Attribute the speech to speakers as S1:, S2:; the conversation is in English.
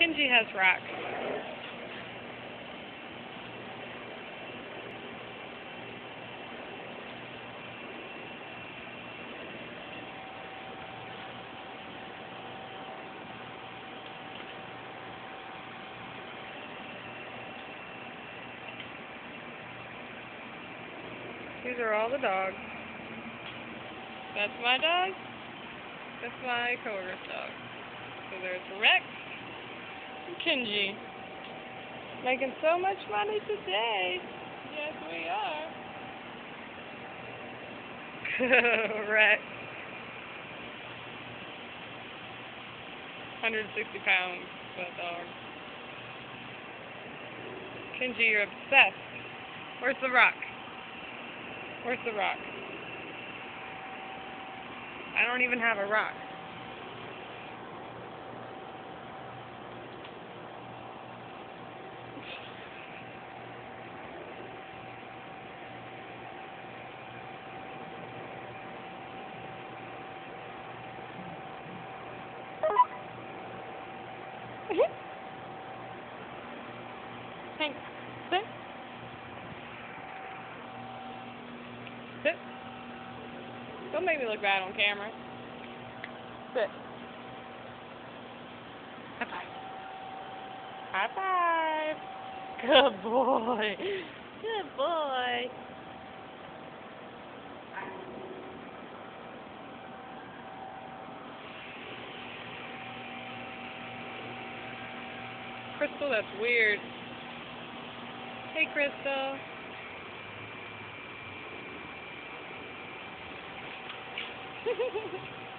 S1: Kenji has rocks. These are all the dogs. That's my dog. That's my coworker's dog. So there's Rex Kenji. Making so much money today. Yes, we are. Rex. 160 pounds, that dog. Um, Kenji, you're obsessed. Where's the rock? Where's the rock? I don't even have a rock. Hank, sit. Sit. Don't make me look bad on camera. Sit. High five. High five. Good boy. Good boy. Crystal, that's weird. Hey, Crystal.